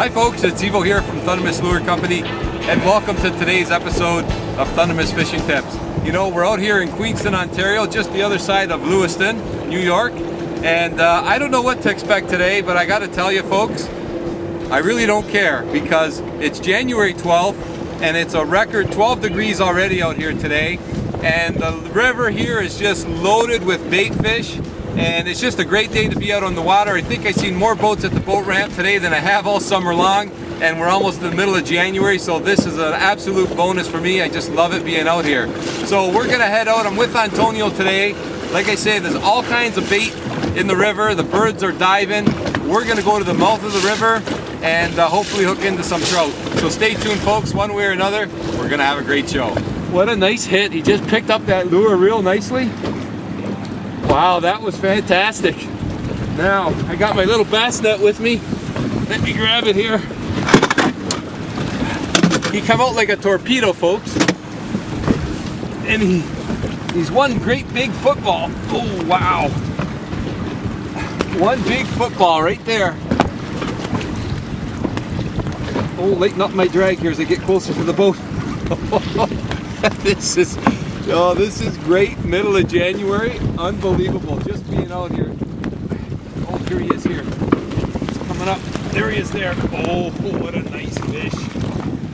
Hi folks, it's Ivo here from Thundermist Lure Company and welcome to today's episode of Thundermist Fishing Tips. You know, we're out here in Queenston, Ontario, just the other side of Lewiston, New York. And uh, I don't know what to expect today, but I gotta tell you folks, I really don't care because it's January 12th and it's a record 12 degrees already out here today. And the river here is just loaded with bait fish and it's just a great day to be out on the water. I think I've seen more boats at the boat ramp today than I have all summer long and we're almost in the middle of January so this is an absolute bonus for me. I just love it being out here. So we're gonna head out. I'm with Antonio today. Like I say, there's all kinds of bait in the river. The birds are diving. We're gonna go to the mouth of the river and uh, hopefully hook into some trout. So stay tuned folks, one way or another, we're gonna have a great show. What a nice hit. He just picked up that lure real nicely. Wow, that was fantastic. Now, I got my little bass net with me. Let me grab it here. He come out like a torpedo, folks. And he, he's one great big football. Oh, wow. One big football right there. Oh, lighten up my drag here as I get closer to the boat. this is, oh, this is great. Middle of January, unbelievable. Just being out here. Oh, here he is here. He's coming up. There he is there. Oh, what a nice fish.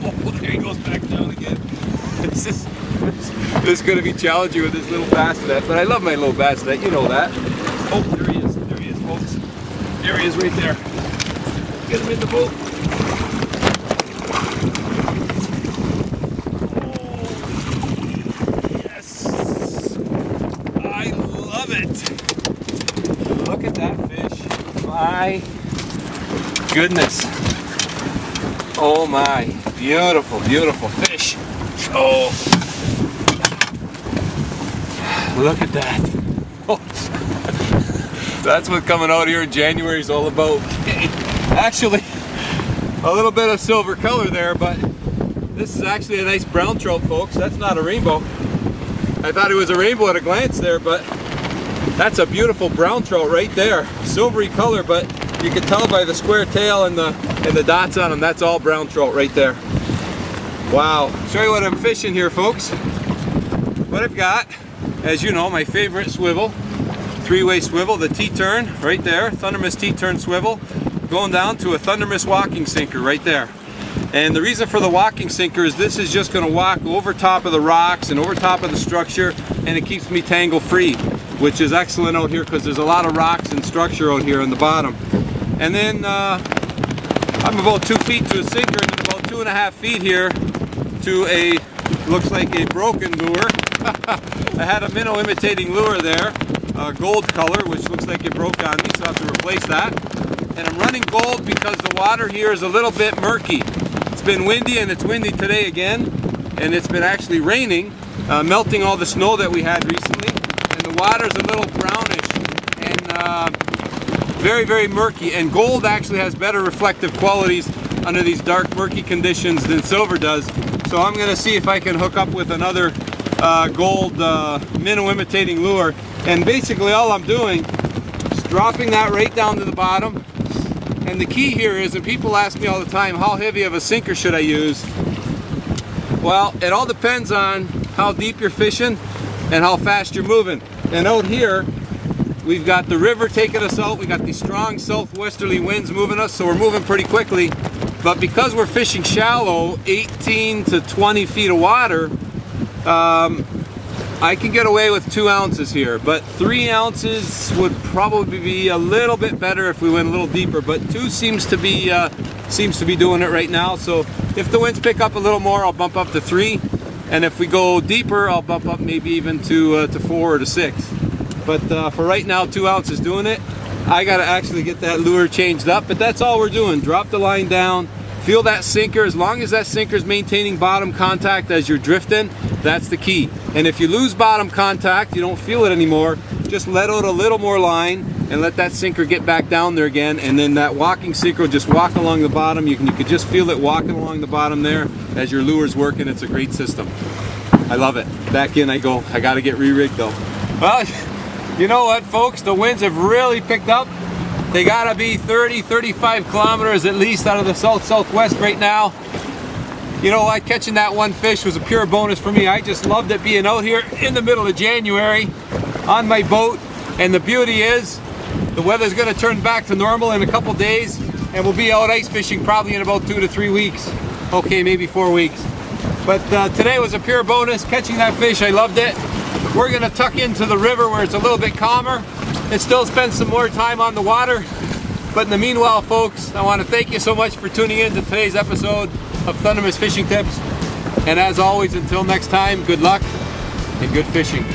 Oh, there he goes back down again. This is, this is going to be challenging with this little bass net, but I love my little bass net. You know that. Oh, there he is. There he is, folks. There he is right there. Get him in the boat. Oh, yes. I love it. Look at that fish. My goodness. Oh my, beautiful, beautiful fish. Oh, look at that. Oh. That's what coming out here in January is all about. Actually, a little bit of silver color there, but this is actually a nice brown trout, folks. That's not a rainbow. I thought it was a rainbow at a glance there, but that's a beautiful brown trout right there. Silvery color, but you can tell by the square tail and the and the dots on them, that's all brown trout right there. Wow. Show you what I'm fishing here, folks. What I've got, as you know, my favorite swivel, three-way swivel, the T-turn right there, Thundermist T-turn swivel, going down to a Thundermist walking sinker right there. And the reason for the walking sinker is this is just going to walk over top of the rocks and over top of the structure and it keeps me tangle free, which is excellent out here because there's a lot of rocks and structure out here on the bottom. And then uh, I'm about two feet to a sinker and about two and a half feet here to a, looks like a broken lure. I had a minnow imitating lure there, gold color, which looks like it broke on me, so I have to replace that. And I'm running gold because the water here is a little bit murky. It's been windy and it's windy today again, and it's been actually raining, uh, melting all the snow that we had recently, the water's a little brownish and uh, very, very murky. And gold actually has better reflective qualities under these dark, murky conditions than silver does. So I'm going to see if I can hook up with another uh, gold uh, minnow imitating lure. And basically all I'm doing is dropping that right down to the bottom. And the key here is, and people ask me all the time, how heavy of a sinker should I use? Well, it all depends on how deep you're fishing and how fast you're moving. And out here, we've got the river taking us out, we got these strong southwesterly winds moving us, so we're moving pretty quickly. But because we're fishing shallow, 18 to 20 feet of water, um, I can get away with two ounces here, but three ounces would probably be a little bit better if we went a little deeper. But two seems to be uh, seems to be doing it right now. So if the winds pick up a little more, I'll bump up to three, and if we go deeper, I'll bump up maybe even to uh, to four or to six. But uh, for right now, two ounces doing it. I got to actually get that lure changed up, but that's all we're doing. Drop the line down, feel that sinker. As long as that sinker is maintaining bottom contact as you're drifting, that's the key. And if you lose bottom contact, you don't feel it anymore, just let out a little more line and let that sinker get back down there again. And then that walking sinker will just walk along the bottom. You can, you can just feel it walking along the bottom there as your lure's working. It's a great system. I love it. Back in I go. I got to get re-rigged though. Well, you know what folks, the winds have really picked up They gotta be 30, 35 kilometers at least out of the south southwest right now. You know what, catching that one fish was a pure bonus for me. I just loved it being out here in the middle of January on my boat. And the beauty is, the weather's gonna turn back to normal in a couple days and we'll be out ice fishing probably in about two to three weeks. Okay, maybe four weeks. But uh, today was a pure bonus, catching that fish, I loved it. We're gonna tuck into the river where it's a little bit calmer and still spend some more time on the water. But in the meanwhile, folks, I wanna thank you so much for tuning in to today's episode of Thundermist Fishing Tips. And as always, until next time, good luck and good fishing.